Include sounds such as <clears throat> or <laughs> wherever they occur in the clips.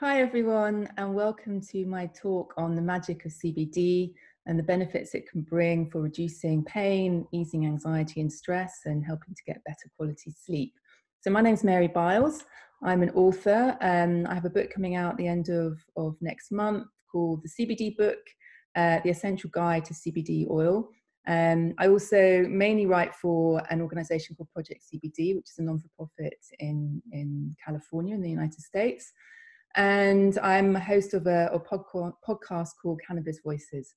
Hi, everyone, and welcome to my talk on the magic of CBD and the benefits it can bring for reducing pain, easing anxiety and stress, and helping to get better quality sleep. So, my name is Mary Biles. I'm an author. and I have a book coming out at the end of, of next month called The CBD Book uh, The Essential Guide to CBD Oil. Um, I also mainly write for an organization called Project CBD, which is a non for profit in, in California in the United States. And I'm a host of a, a podcast called Cannabis Voices.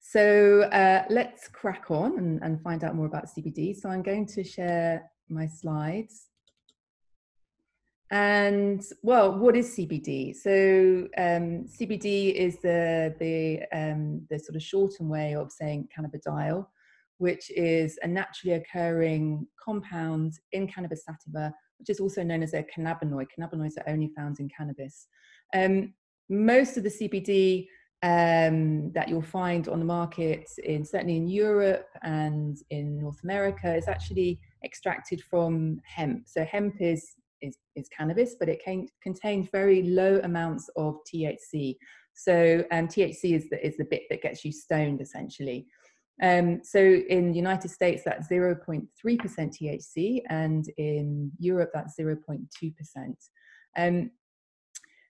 So uh, let's crack on and, and find out more about CBD. So I'm going to share my slides. And well, what is CBD? So um, CBD is the the um, the sort of shortened way of saying cannabidiol, which is a naturally occurring compound in cannabis sativa, which is also known as a cannabinoid. Cannabinoids are only found in cannabis. Um, most of the CBD um, that you'll find on the market, in certainly in Europe and in North America, is actually extracted from hemp. So hemp is is, is cannabis, but it can, contains very low amounts of THC. So um, THC is the is the bit that gets you stoned essentially. Um, so in the United States, that's 0.3% THC, and in Europe, that's 0.2%. Um,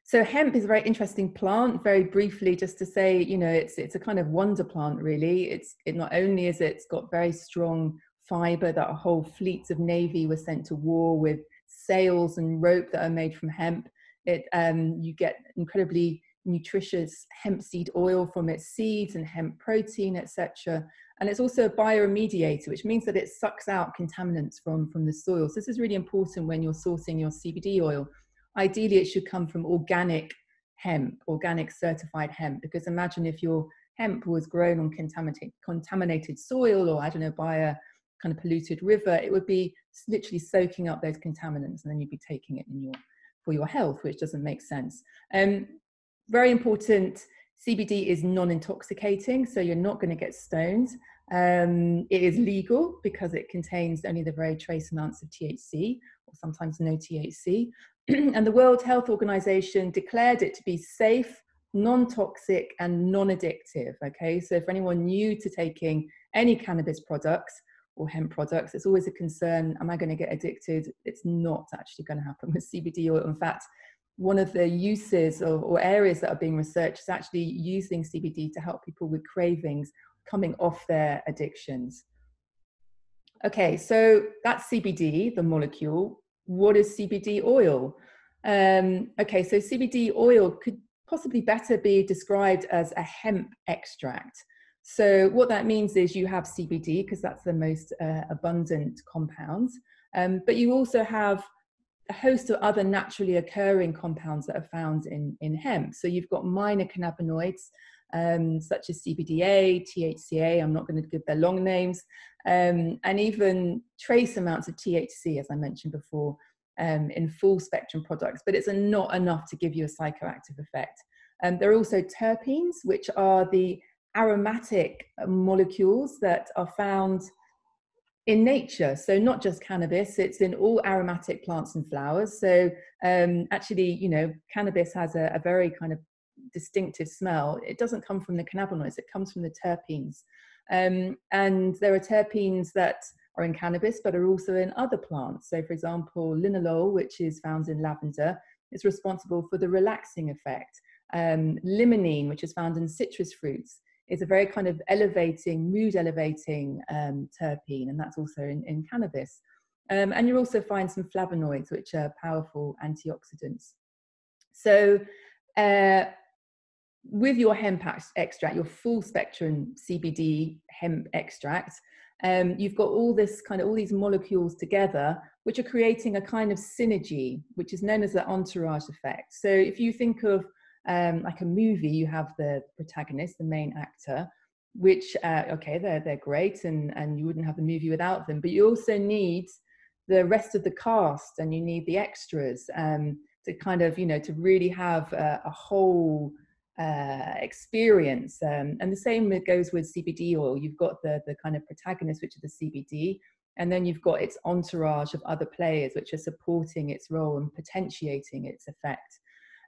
so hemp is a very interesting plant. Very briefly, just to say, you know, it's it's a kind of wonder plant, really. It's it not only is it's got very strong fiber that whole fleets of navy were sent to war with sails and rope that are made from hemp. It um, you get incredibly nutritious hemp seed oil from its seeds and hemp protein, etc. And it's also a bioremediator, which means that it sucks out contaminants from, from the soil. So this is really important when you're sourcing your CBD oil ideally it should come from organic hemp, organic certified hemp, because imagine if your hemp was grown on contaminated, contaminated soil or I don't know, by a kind of polluted river, it would be literally soaking up those contaminants and then you'd be taking it in your for your health, which doesn't make sense. Um, very important, CBD is non-intoxicating, so you're not going to get stoned. Um, it is legal because it contains only the very trace amounts of THC, or sometimes no THC. <clears throat> and the World Health Organization declared it to be safe, non toxic, and non addictive. Okay, so for anyone new to taking any cannabis products or hemp products, it's always a concern am I going to get addicted? It's not actually going to happen with CBD oil. In fact, one of the uses of, or areas that are being researched is actually using CBD to help people with cravings coming off their addictions. Okay, so that's CBD, the molecule what is CBD oil? Um, okay, so CBD oil could possibly better be described as a hemp extract. So what that means is you have CBD because that's the most uh, abundant compounds, um, but you also have a host of other naturally occurring compounds that are found in, in hemp. So you've got minor cannabinoids um, such as CBDA, THCA, I'm not going to give their long names, um, and even trace amounts of THC, as I mentioned before, um, in full spectrum products, but it's not enough to give you a psychoactive effect. Um, there are also terpenes, which are the aromatic molecules that are found in nature. So not just cannabis, it's in all aromatic plants and flowers. So um, actually, you know, cannabis has a, a, very kind of distinctive smell. It doesn't come from the cannabinoids, it comes from the terpenes. Um, and there are terpenes that are in cannabis, but are also in other plants. So, for example, linalool, which is found in lavender, is responsible for the relaxing effect. Um, limonene, which is found in citrus fruits, is a very kind of elevating, mood elevating um, terpene, and that's also in, in cannabis. Um, and you'll also find some flavonoids, which are powerful antioxidants. So, uh, with your hemp extract, your full spectrum CBD hemp extract, um, you've got all this kind of all these molecules together, which are creating a kind of synergy, which is known as the entourage effect. So if you think of um, like a movie, you have the protagonist, the main actor, which uh, okay, they're they're great, and and you wouldn't have the movie without them. But you also need the rest of the cast, and you need the extras um, to kind of you know to really have a, a whole uh, experience. Um, and the same goes with CBD oil. You've got the, the kind of protagonist, which is the CBD, and then you've got its entourage of other players which are supporting its role and potentiating its effect.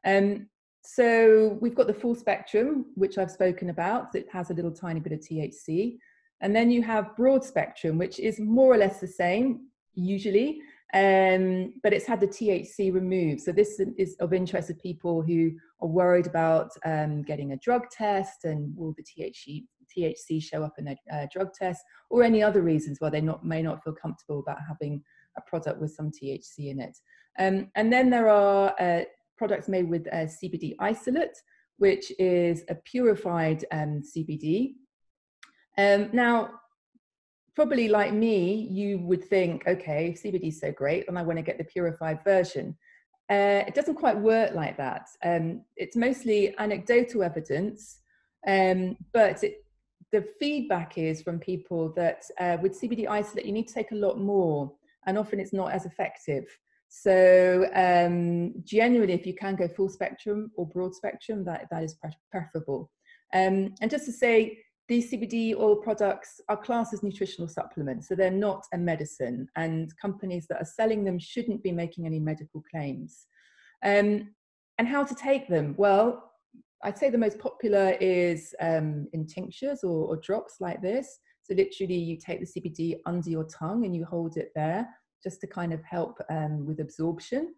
Um, so we've got the full spectrum, which I've spoken about, that has a little tiny bit of THC. And then you have broad spectrum, which is more or less the same, usually, um, but it's had the THC removed. So this is of interest to people who are worried about um, getting a drug test and will the THC, THC show up in a uh, drug test or any other reasons why they not, may not feel comfortable about having a product with some THC in it. Um, and then there are uh, products made with uh, CBD isolate, which is a purified um, CBD. Um, now, probably like me, you would think, okay, CBD is so great, and I want to get the purified version. Uh, it doesn't quite work like that. Um, it's mostly anecdotal evidence, um, but it, the feedback is from people that uh, with CBD isolate, you need to take a lot more, and often it's not as effective. So um, generally, if you can go full spectrum or broad spectrum, that, that is preferable. Um, and just to say, these CBD oil products are classed as nutritional supplements, so they're not a medicine, and companies that are selling them shouldn't be making any medical claims. Um, and how to take them? Well, I'd say the most popular is um, in tinctures or, or drops like this. So literally, you take the CBD under your tongue and you hold it there, just to kind of help um, with absorption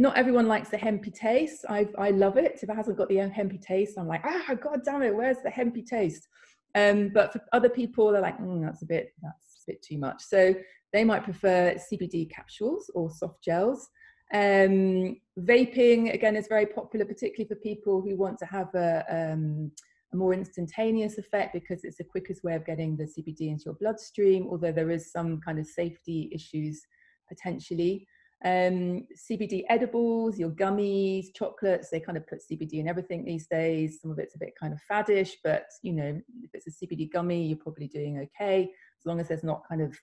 not everyone likes the hempy taste. I, I love it. If it hasn't got the hempy taste, I'm like, ah, god damn it, where's the hempy taste? Um, but for other people, they're like, mm, that's a bit, that's a bit too much. So they might prefer CBD capsules or soft gels. Um, vaping again is very popular, particularly for people who want to have a, um, a more instantaneous effect because it's the quickest way of getting the CBD into your bloodstream. Although there is some kind of safety issues potentially um, CBD edibles, your gummies, chocolates, they kind of put CBD in everything these days. Some of it's a bit kind of faddish, but you know, if it's a CBD gummy, you're probably doing okay, as long as there's not kind of,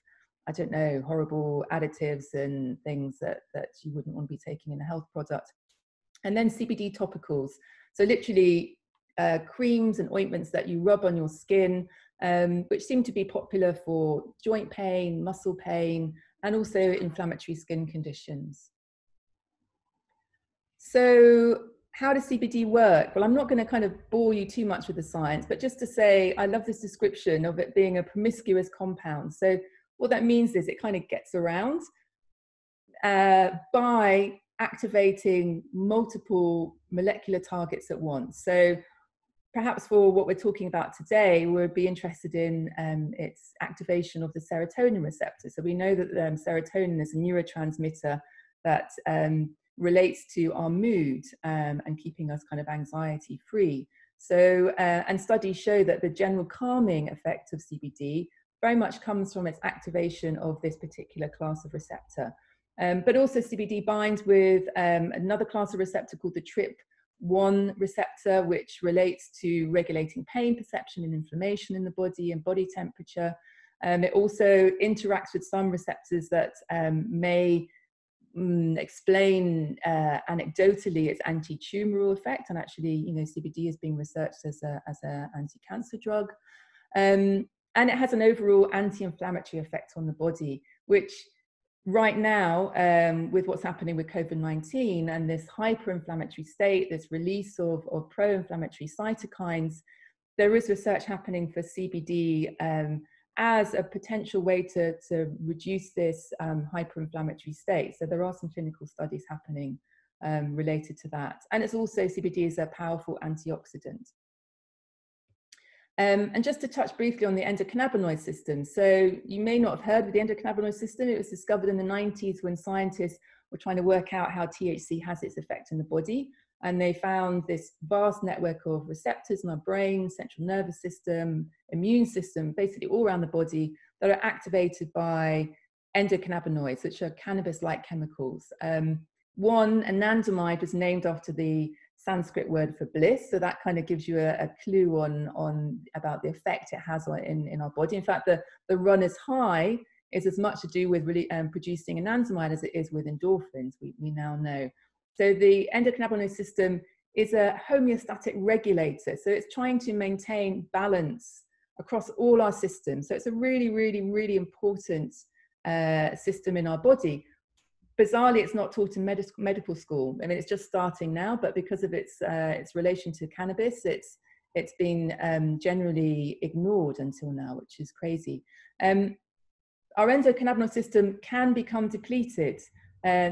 I don't know, horrible additives and things that, that you wouldn't want to be taking in a health product. And then CBD topicals. So literally uh, creams and ointments that you rub on your skin, um, which seem to be popular for joint pain, muscle pain, and also inflammatory skin conditions. So how does CBD work? Well, I'm not going to kind of bore you too much with the science, but just to say, I love this description of it being a promiscuous compound. So what that means is it kind of gets around uh, by activating multiple molecular targets at once. So perhaps for what we're talking about today, we'd be interested in um, its activation of the serotonin receptor. So we know that um, serotonin is a neurotransmitter that um, relates to our mood um, and keeping us kind of anxiety free. So, uh, and studies show that the general calming effect of CBD very much comes from its activation of this particular class of receptor. Um, but also CBD binds with um, another class of receptor called the TRP one receptor which relates to regulating pain perception and inflammation in the body and body temperature. Um, it also interacts with some receptors that um, may mm, explain uh, anecdotally its anti-tumoral effect, and actually, you know, CBD is being researched as as an anti-cancer drug, um, and it has an overall anti-inflammatory effect on the body, which right now, um, with what's happening with COVID 19 and this hyper-inflammatory state, this release of, of pro inflammatory cytokines, there is research happening for CBD um, as a potential way to, to reduce this um, hyper-inflammatory state. So there are some clinical studies happening um, related to that. And it's also CBD is a powerful antioxidant. Um, and just to touch briefly on the endocannabinoid system. So you may not have heard of the endocannabinoid system. It was discovered in the 90s when scientists were trying to work out how THC has its effect in the body. And they found this vast network of receptors in our brain, central nervous system, immune system, basically all around the body that are activated by endocannabinoids, which are cannabis-like chemicals. Um, one, anandamide, was named after the Sanskrit word for bliss. So that kind of gives you a, a clue on, on about the effect it has on, in, in our body. In fact, the, the runner's high is as much to do with really um, producing anandamide as it is with endorphins, we, we now know. So the endocannabinoid system is a homeostatic regulator. So it's trying to maintain balance across all our systems. So it's a really, really, really important uh, system in our body. Bizarrely, it's not taught in med- medical school. I mean, it's just starting now, but because of its uh, its relation to cannabis, it's it's been um, generally ignored until now, which is crazy. Um, our endocannabinoid system can become depleted uh,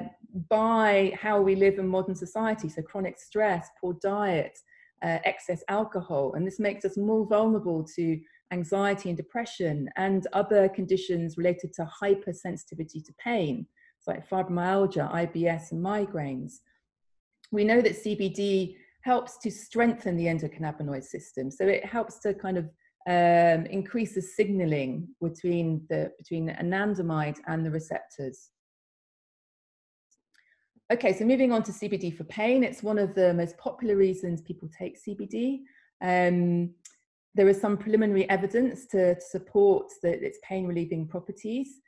by how we live in modern society. So, chronic stress, poor diet, uh, excess alcohol, and this makes us more vulnerable to anxiety and depression and other conditions related to hypersensitivity to pain, like fibromyalgia, IBS, and migraines. We know that CBD helps to strengthen the endocannabinoid system. So it helps to kind of um, increase the signaling between the between anandamide and the receptors. Okay, so moving on to CBD for pain, it's one of the most popular reasons people take CBD. Um, there is some preliminary evidence to, to support that its pain relieving properties.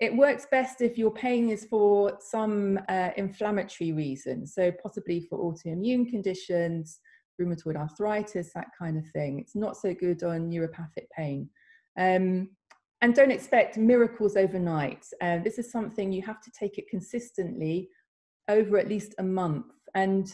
It works best if your pain is for some uh, inflammatory reason, so possibly for autoimmune conditions, rheumatoid arthritis, that kind of thing. It's not so good on neuropathic pain. Um, and don't expect miracles overnight. Uh, this is something you have to take it consistently over at least a month. And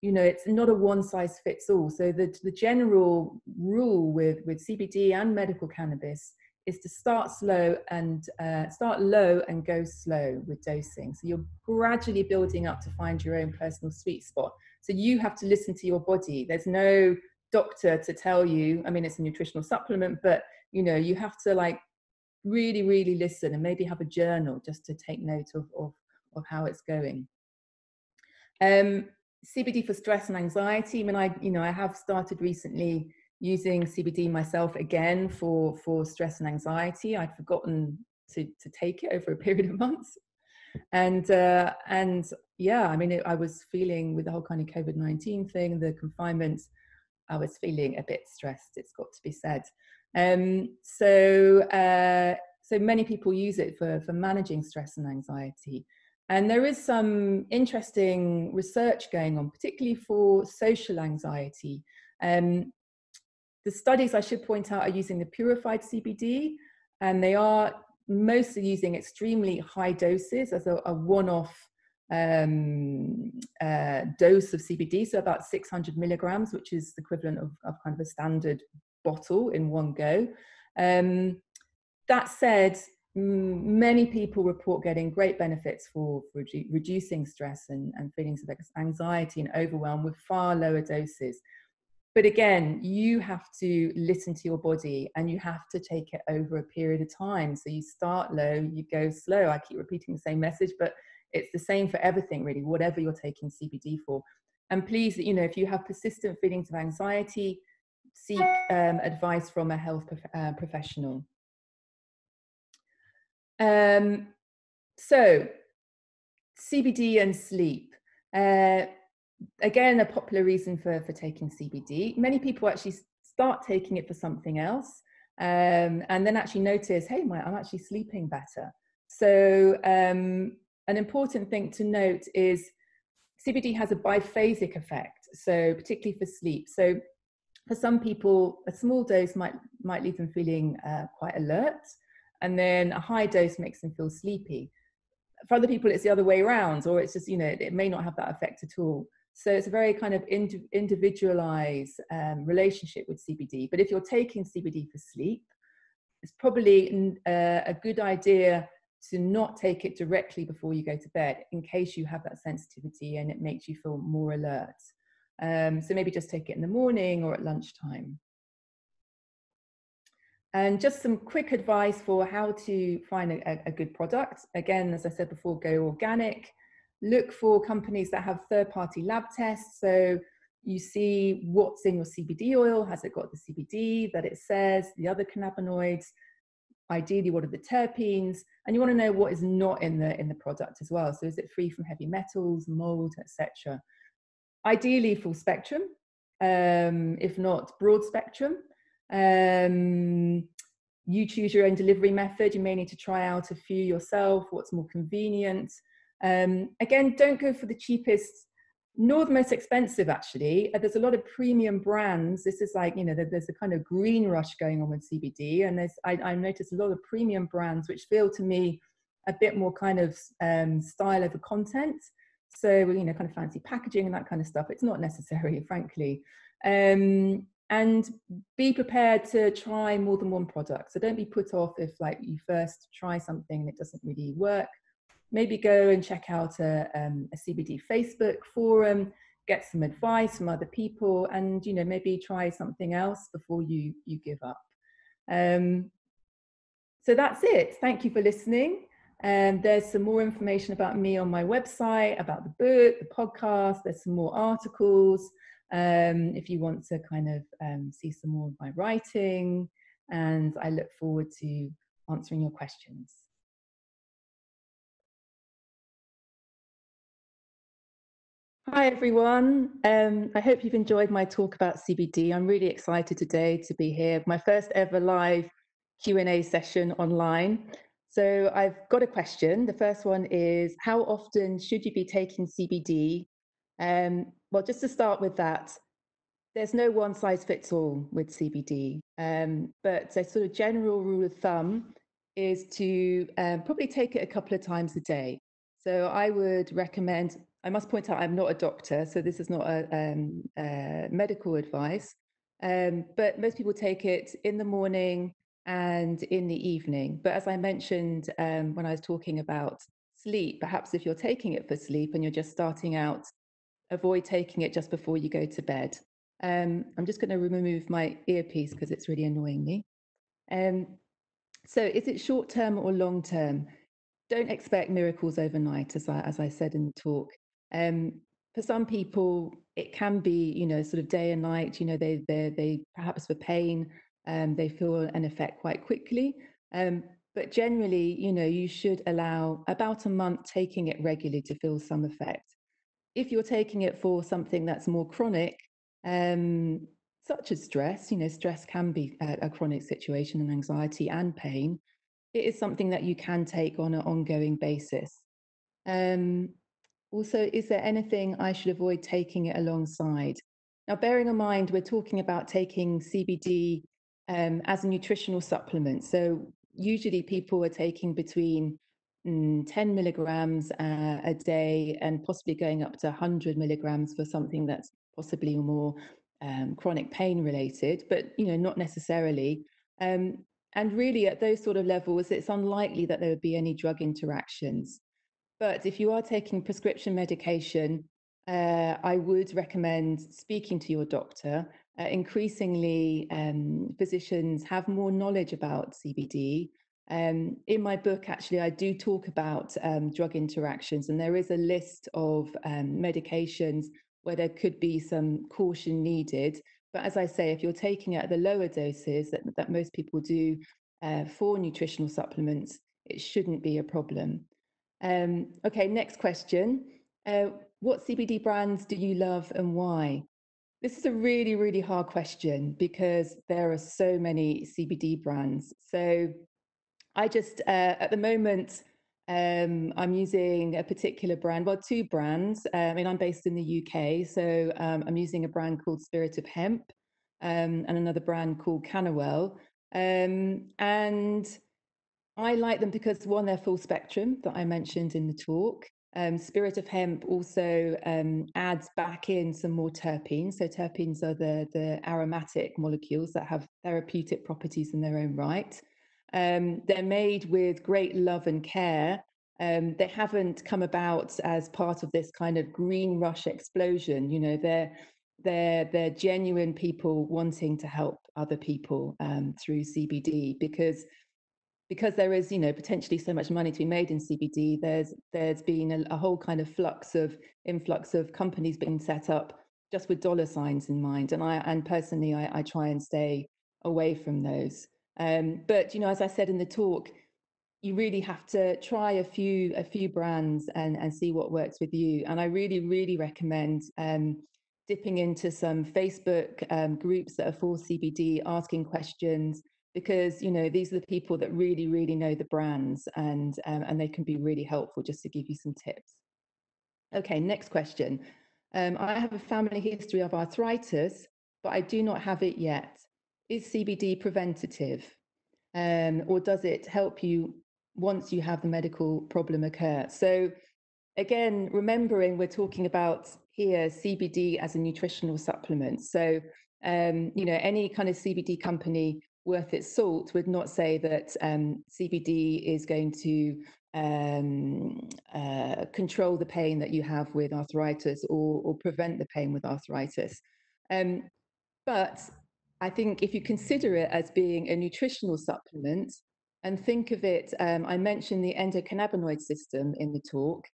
you know, it's not a one size fits all. So the, the general rule with, with CBD and medical cannabis is to start slow and uh, start low and go slow with dosing. So you're gradually building up to find your own personal sweet spot. So you have to listen to your body. There's no doctor to tell you. I mean, it's a nutritional supplement, but you know, you have to like really, really listen and maybe have a journal just to take note of of, of how it's going. Um, CBD for stress and anxiety. I mean, I you know I have started recently using CBD myself again for for stress and anxiety. I'd forgotten to to take it over a period of months, and uh, and yeah, I mean, it, I was feeling with the whole kind of COVID nineteen thing, the confinement. I was feeling a bit stressed. It's got to be said. Um, so uh, so many people use it for for managing stress and anxiety. And there is some interesting research going on, particularly for social anxiety. Um, the studies I should point out are using the purified CBD, and they are mostly using extremely high doses as a, a one off um, uh, dose of CBD, so about 600 milligrams, which is the equivalent of, of kind of a standard bottle in one go. Um, that said, many people report getting great benefits for, redu- reducing stress and, and feelings of anxiety and overwhelm with far lower doses. But again, you have to listen to your body and you have to take it over a period of time. So you start low, you go slow. I keep repeating the same message, but it's the same for everything, really, whatever you're taking CBD for. And please, you know, if you have persistent feelings of anxiety, seek um, advice from a health prof- uh, professional. Um, so, CBD and sleep. Uh, again, a popular reason for, for taking CBD. Many people actually start taking it for something else um, and then actually notice, hey, my, I'm actually sleeping better. So, um, an important thing to note is CBD has a biphasic effect, so particularly for sleep. So, for some people, a small dose might might leave them feeling uh, quite alert, and then a high dose makes them feel sleepy. For other people, it's the other way around, or it's just, you know, it may not have that effect at all. So it's a very kind of ind- individualized um, relationship with CBD. But if you're taking CBD for sleep, it's probably uh, a good idea to not take it directly before you go to bed in case you have that sensitivity and it makes you feel more alert. Um, so maybe just take it in the morning or at lunchtime. And just some quick advice for how to find a, a, good product. Again, as I said before, go organic. Look for companies that have third party lab tests. So you see what's in your CBD oil. Has it got the CBD that it says, the other cannabinoids? Ideally, what are the terpenes? And you want to know what is not in the in the product as well. So is it free from heavy metals, mold, etc. Ideally, full spectrum. Um, if not, broad spectrum. Um, you choose your own delivery method. You may need to try out a few yourself, what's more convenient. Um, again, don't go for the cheapest nor the most expensive actually. Uh, there's a lot of premium brands. This is like you know there's a kind of green rush going on with cbd and there's i, I noticed a lot of premium brands which feel to me a bit more kind of um, style over content. So you know kind of fancy packaging and that kind of stuff. It's not necessary <laughs> frankly. Um, and be prepared to try more than one product. So don't be put off if like you first try something and it doesn't really work maybe go and check out a, um, a CBD Facebook forum, get some advice from other people, and you know maybe try something else before you you give up. Um, so that's it. Thank you for listening. And um, there's some more information about me on my website, about the book, the podcast. There's some more articles um, if you want to kind of um, see some more of my writing. And I look forward to answering your questions. Hi everyone. Um, I hope you've enjoyed my talk about CBD. I'm really excited today to be here. My first ever live Q&A session online. So I've got a question. The first one is, how often should you be taking CBD? Um, well, just to start with that, there's no one size fits all with CBD, um, but a sort of general rule of thumb is to um, probably take it a couple of times a day. So I would recommend I must point out I'm not a doctor, so this is not a, um, uh, medical advice. Um, but most people take it in the morning and in the evening. But as I mentioned um, when I was talking about sleep, perhaps if you're taking it for sleep and you're just starting out, avoid taking it just before you go to bed. Um, I'm just going to remove my earpiece because it's really annoying me. Um, so, is it short term or long term? Don't expect miracles overnight, as I, as I said in the talk. Um, for some people, it can be, you know, sort of day and night. You know, they they they perhaps for pain, um, they feel an effect quite quickly. Um, but generally, you know, you should allow about a month taking it regularly to feel some effect. If you're taking it for something that's more chronic, um, such as stress, you know, stress can be a, a chronic situation and anxiety and pain. It is something that you can take on an ongoing basis. Um, also, is there anything I should avoid taking it alongside? Now, bearing in mind, we're talking about taking CBD um, as a nutritional supplement. So, usually people are taking between mm, 10 milligrams uh, a day and possibly going up to 100 milligrams for something that's possibly more um, chronic pain related, but you know, not necessarily. Um, and really, at those sort of levels, it's unlikely that there would be any drug interactions. But if you are taking prescription medication, uh, I would recommend speaking to your doctor. Uh, increasingly, um, physicians have more knowledge about CBD. Um, in my book, actually, I do talk about um, drug interactions, and there is a list of um, medications where there could be some caution needed. But as I say, if you're taking it at the lower doses that, that most people do uh, for nutritional supplements, it shouldn't be a problem. Um, okay, next question. Uh, what CBD brands do you love and why? This is a really, really hard question because there are so many CBD brands. So I just, uh, at the moment, um, I'm using a particular brand, well, two brands. Uh, I mean, I'm based in the UK, so um, I'm using a brand called Spirit of Hemp um, and another brand called Canawell. Um, and I like them because one, they're full spectrum that I mentioned in the talk. Um, Spirit of Hemp also um, adds back in some more terpenes. So terpenes are the the aromatic molecules that have therapeutic properties in their own right. Um, they're made with great love and care. Um, they haven't come about as part of this kind of green rush explosion. You know, they're they're they're genuine people wanting to help other people um, through CBD because because there is you know potentially so much money to be made in CBD there's there's been a, a, whole kind of flux of influx of companies being set up just with dollar signs in mind and I and personally I, I try and stay away from those. Um, but you know as I said in the talk you really have to try a few a few brands and and see what works with you. And I really really recommend um, dipping into some Facebook um, groups that are for CBD asking questions because you know these are the people that really really know the brands and um, and they can be really helpful just to give you some tips okay next question Um, I have a family history of arthritis, but I do not have it yet. Is CBD preventative? Um, or does it help you once you have the medical problem occur? So, again, remembering we're talking about here CBD as a nutritional supplement. So, um, you know, any kind of CBD company worth its salt would not say that um, CBD is going to um, uh, control the pain that you have with arthritis or, or prevent the pain with arthritis. Um, but I think if you consider it as being a nutritional supplement and think of it, um, I mentioned the endocannabinoid system in the talk.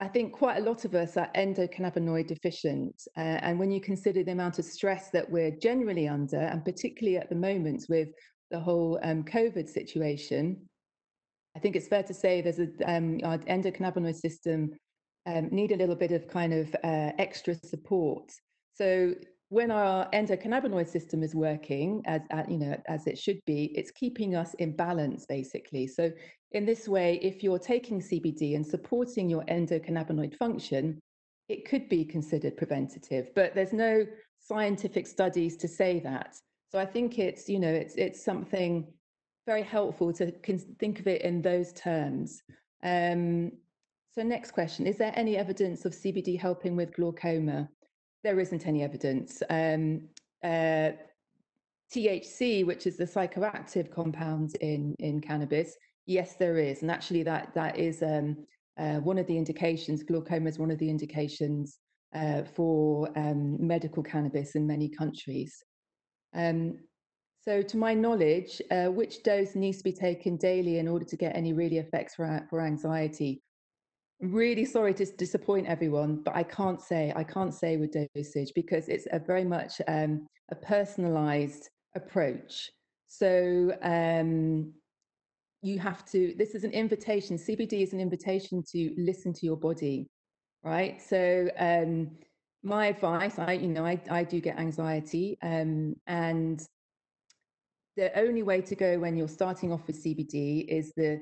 I think quite a lot of us are endocannabinoid deficient. Uh, and when you consider the amount of stress that we're generally under, and particularly at the moment with the whole um, COVID situation, I think it's fair to say there's a um, our endocannabinoid system um, need a little bit of kind of uh, extra support. So when our endocannabinoid system is working as uh, you know as it should be, it's keeping us in balance basically. So in this way, if you're taking CBD and supporting your endocannabinoid function, it could be considered preventative, but there's no scientific studies to say that. So I think it's you know it's it's something very helpful to think of it in those terms. Um, so next question, is there any evidence of CBD helping with glaucoma? There isn't any evidence. Um, uh, THC, which is the psychoactive compound in, in cannabis, yes, there is. And actually that, that is um, uh, one of the indications, glaucoma is one of the indications uh, for um, medical cannabis in many countries. Um, so, to my knowledge, uh, which dose needs to be taken daily in order to get any really effects for, for anxiety? Really sorry to disappoint everyone, but I can't say I can't say with dosage because it's a very much um, a personalized approach. So um, you have to. This is an invitation. CBD is an invitation to listen to your body, right? So um, my advice, I you know I I do get anxiety, um, and the only way to go when you're starting off with CBD is the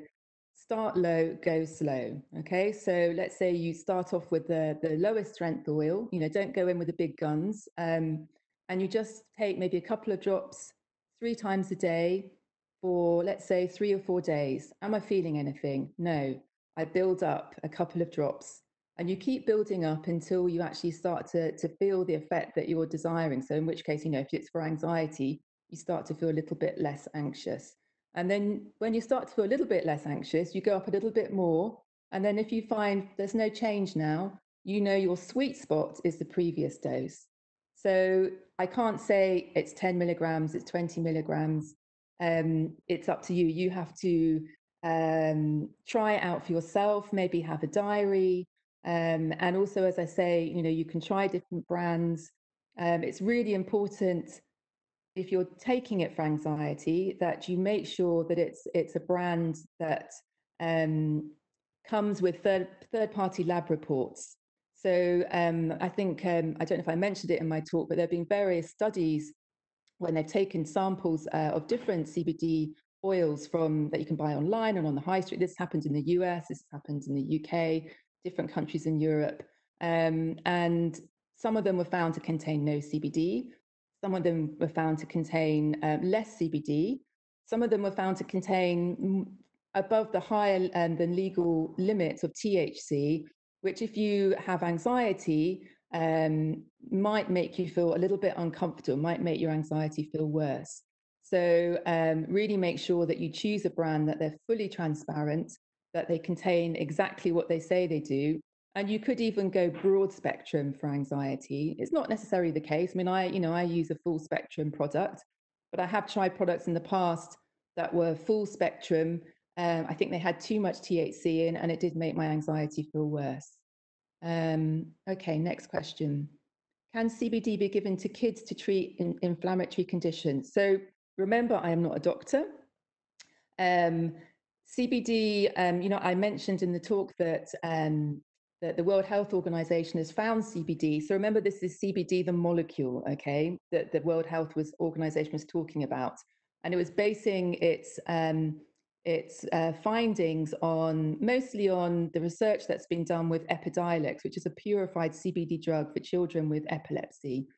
start low, go slow. Okay, so let's say you start off with the, the lowest strength oil, you know, don't go in with the big guns, um, and you just take maybe a couple of drops three times a day for, let's say, three or four days. Am I feeling anything? No. I build up a couple of drops and you keep building up until you actually start to, to feel the effect that you're desiring. So, in which case, you know, if it's for anxiety, you start to feel a little bit less anxious. And then when you start to feel a little bit less anxious, you go up a little bit more. And then if you find there's no change now, you know your sweet spot is the previous dose. So I can't say it's 10 milligrams, it's 20 milligrams. Um, it's up to you. You have to um, try it out for yourself, maybe have a diary. Um, and also, as I say, you know, you can try different brands. Um, it's really important if you're taking it for anxiety, that you make sure that it's it's a brand that um, comes with third third party lab reports. So um, I think um, I don't know if I mentioned it in my talk, but there have been various studies when they've taken samples uh, of different CBD oils from that you can buy online and on the high street. This happened in the US, this happened in the UK, different countries in Europe, um, and some of them were found to contain no CBD, some of them were found to contain uh, less CBD. Some of them were found to contain above the higher um, than legal limits of THC, which, if you have anxiety, um, might make you feel a little bit uncomfortable, might make your anxiety feel worse. So, um, really make sure that you choose a brand that they're fully transparent, that they contain exactly what they say they do, and you could even go broad spectrum for anxiety. It's not necessarily the case. I mean, I, you know, I use a full spectrum product, but I have tried products in the past that were full spectrum. Um, I think they had too much THC in, and it did make my anxiety feel worse. Um, okay, next question. Can CBD be given to kids to treat in, inflammatory conditions? So remember, I am not a doctor. Um, CBD, um, you know, I mentioned in the talk that um, the, the World Health Organization has found CBD. So remember, this is CBD, the molecule, okay, that the World Health was, Organization was talking about. And it was basing its um, its uh, findings on mostly on the research that's been done with Epidiolex, which is a purified CBD drug for children with epilepsy.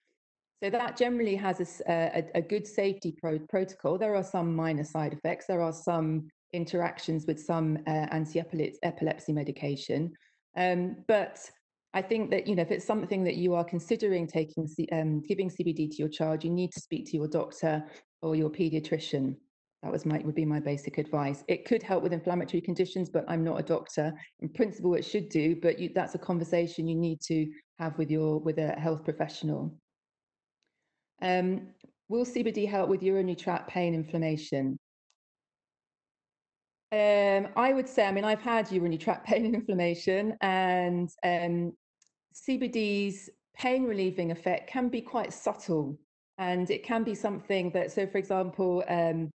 So that generally has a, a, a good safety pro- protocol. There are some minor side effects. There are some interactions with some uh, anti-epilepsy medication. Um, but I think that you know if it's something that you are considering taking, um, giving CBD to your child, you need to speak to your doctor or your pediatrician. That was my would be my basic advice. It could help with inflammatory conditions, but I'm not a doctor. In principle, it should do, but you, that's a conversation you need to have with your with a health professional. Um, will CBD help with urinary tract pain inflammation? Um, I would say, I mean, I've had urinary tract <laughs> pain and inflammation, and um, CBD's pain relieving effect can be quite subtle, and it can be something that, so for example, um,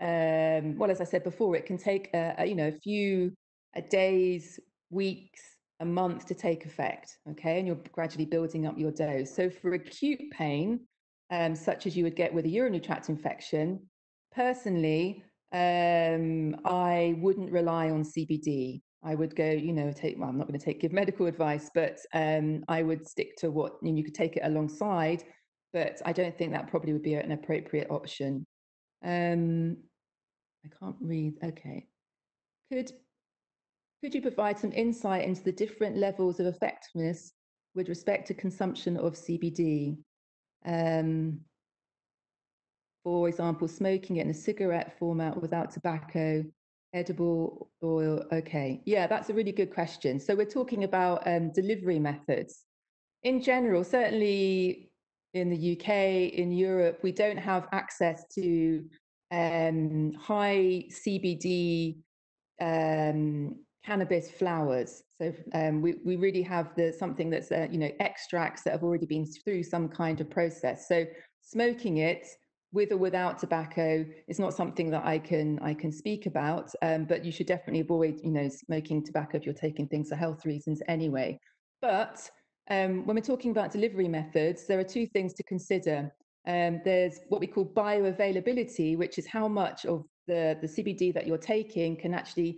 um, well, as I said before, it can take a, a you know a few a days, weeks, a month to take effect. Okay, and you're gradually building up your dose. So for acute pain, um, such as you would get with a urinary tract infection, personally, um, I wouldn't rely on CBD. I would go, you know, take. Well, I'm not going to take give medical advice, but um, I would stick to what you, know, you could take it alongside. But I don't think that probably would be an appropriate option. Um, I can't read. Okay, could could you provide some insight into the different levels of effectiveness with respect to consumption of CBD? Um, for example, smoking it in a cigarette format without tobacco, edible oil. Okay, yeah, that's a really good question. So we're talking about um, delivery methods. In general, certainly in the UK, in Europe, we don't have access to um, high CBD um, cannabis flowers. So um, we, we really have the something that's uh, you know extracts that have already been through some kind of process. So smoking it with or without tobacco is not something that I can I can speak about. Um, but you should definitely avoid you know smoking tobacco if you're taking things for health reasons anyway. But um, when we're talking about delivery methods, there are two things to consider. Um, there's what we call bioavailability, which is how much of the, the CBD that you're taking can actually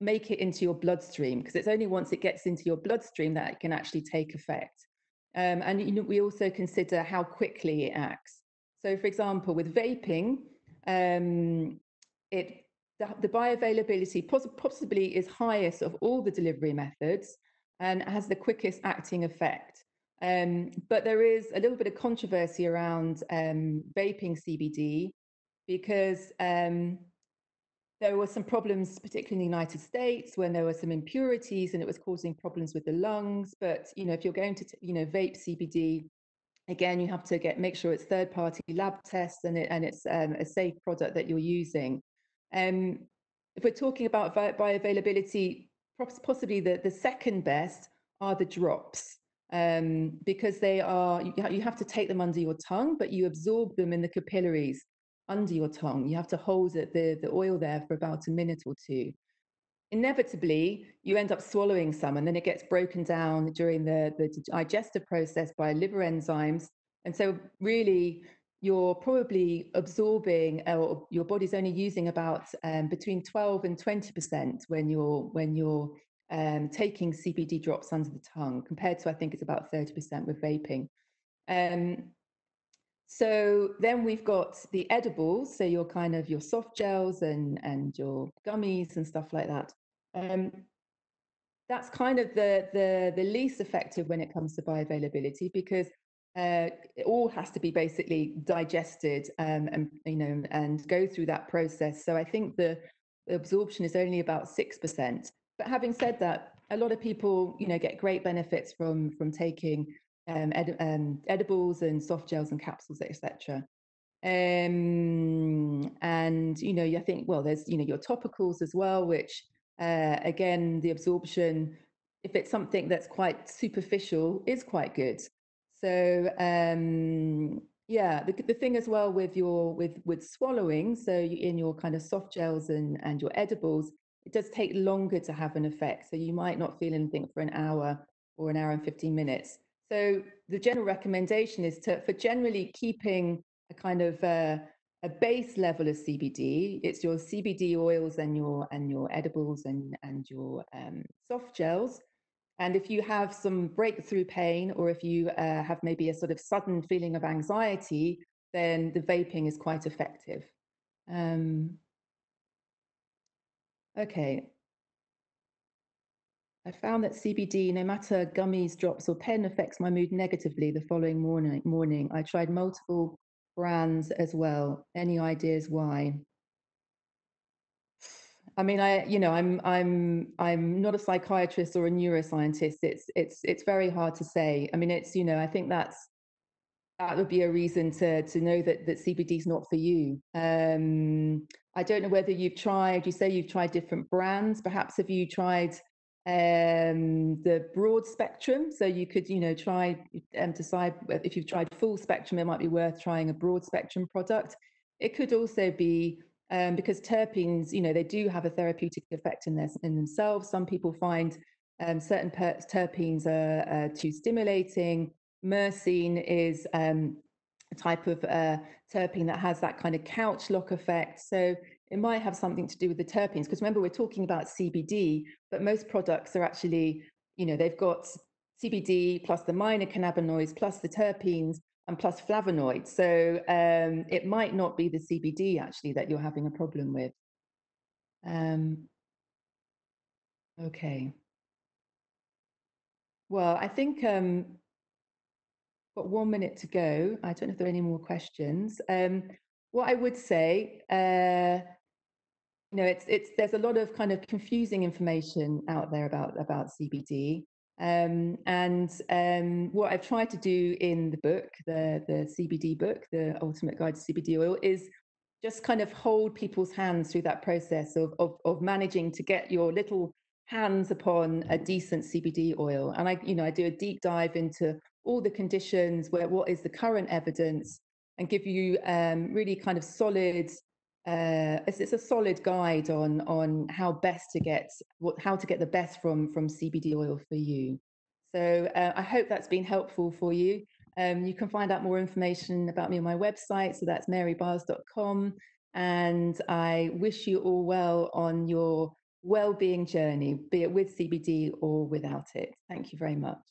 make it into your bloodstream, because it's only once it gets into your bloodstream that it can actually take effect. Um, and you know, we also consider how quickly it acts. So, for example, with vaping, um, it the, the bioavailability possibly is highest of all the delivery methods and has the quickest acting effect. Um, but there is a little bit of controversy around um, vaping CBD because um, there were some problems, particularly in the United States, when there were some impurities and it was causing problems with the lungs. But you know, if you're going to you know vape CBD, again, you have to get make sure it's third-party lab tests and it and it's um, a safe product that you're using. Um, if we're talking about bioavailability, possibly the, the second best are the drops um, because they are, you, you have to take them under your tongue, but you absorb them in the capillaries under your tongue. You have to hold it, the, the oil there for about a minute or two. Inevitably, you end up swallowing some, and then it gets broken down during the, the digestive process by liver enzymes. And so, really, you're probably absorbing, or your body's only using about um, between 12 and 20% when you're when you're um, taking CBD drops under the tongue, compared to I think it's about 30% with vaping. Um, so then we've got the edibles, so your kind of your soft gels and and your gummies and stuff like that. Um, that's kind of the the the least effective when it comes to bioavailability because uh, it all has to be basically digested um, and you know and go through that process. So I think the absorption is only about six percent. But having said that, a lot of people, you know, get great benefits from from taking um, ed, um, edibles and soft gels and capsules, etc. Um, and you know, I think well, there's you know your topicals as well, which uh, again, the absorption, if it's something that's quite superficial, is quite good. So um, yeah, the, the thing as well with your with with swallowing, so in your kind of soft gels and and your edibles, it does take longer to have an effect. So you might not feel anything for an hour or an hour and 15 minutes. So the general recommendation is to for generally keeping a kind of uh, a base level of CBD. It's your CBD oils and your and your edibles and and your um, soft gels. And if you have some breakthrough pain, or if you uh, have maybe a sort of sudden feeling of anxiety, then the vaping is quite effective. Um, okay. I found that CBD, no matter gummies, drops, or pen, affects my mood negatively the following morning. Morning, I tried multiple brands as well. Any ideas why? I mean, I you know, I'm I'm I'm not a psychiatrist or a neuroscientist. It's it's it's very hard to say. I mean, it's you know, I think that's that would be a reason to to know that that CBD is not for you. Um, I don't know whether you've tried. You say you've tried different brands. Perhaps have you tried um, the broad spectrum. So you could, you know, try and decide if you've tried full spectrum, it might be worth trying a broad spectrum product. It could also be um, because terpenes, you know, they do have a therapeutic effect in, this, in themselves. Some people find um, certain terpenes are, are, too stimulating. Myrcene is um, a type of uh, terpene that has that kind of couch lock effect. So it might have something to do with the terpenes because remember we're talking about CBD, but most products are actually, you know, they've got CBD plus the minor cannabinoids plus the terpenes and plus flavonoids. So um, it might not be the CBD actually that you're having a problem with. Um, okay. Well, I think um, got one minute to go. I don't know if there are any more questions. Um, what I would say, uh, you know, it's it's there's a lot of kind of confusing information out there about about CBD. Um, and um, what I've tried to do in the book, the the CBD book, the Ultimate Guide to CBD Oil, is just kind of hold people's hands through that process of of, of managing to get your little hands upon a decent CBD oil. And I, you know, I do a deep dive into all the conditions, where what is the current evidence, and give you um, really kind of solid. Uh, it's, it's, a solid guide on on how best to get what how to get the best from from CBD oil for you. So uh, I hope that's been helpful for you. Um, you can find out more information about me on my website. So that's marybiles.com. And I wish you all well on your well-being journey, be it with CBD or without it. Thank you very much.